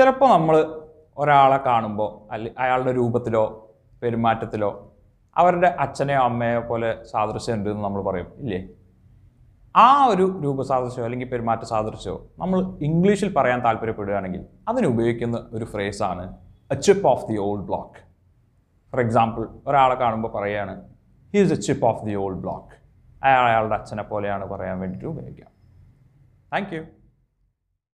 ചിലപ്പോൾ നമ്മൾ ഒരാളെ കാണുമ്പോൾ അല്ലെ അയാളുടെ രൂപത്തിലോ പെരുമാറ്റത്തിലോ അവരുടെ അച്ഛനെയോ അമ്മയോ പോലെ സാദൃശ്യം ഉണ്ട് എന്ന് നമ്മൾ പറയും ഇല്ലേ? ആ ഒരു രൂപസാദൃശ്യമോ അല്ലെങ്കിൽ പെരുമാറ്റ സാദൃശ്യമോ നമ്മൾ ഇംഗ്ലീഷിൽ പറയാൻ താല്പര്യപ്പെടുകയാണെങ്കിൽ അതിന് ഉപയോഗിക്കുന്ന ഒരു ഫ്രേസാണ് a chip off the old block for example ഒരാളെ കാണുമ്പോൾ പറയുകയാണ് he is a chip off the old block അയാൾ അയാളുടെ അച്ഛനെ പോലെയാണ് പറയാൻ വേണ്ടിയിട്ട് ഉപയോഗിക്കാം താങ്ക് യു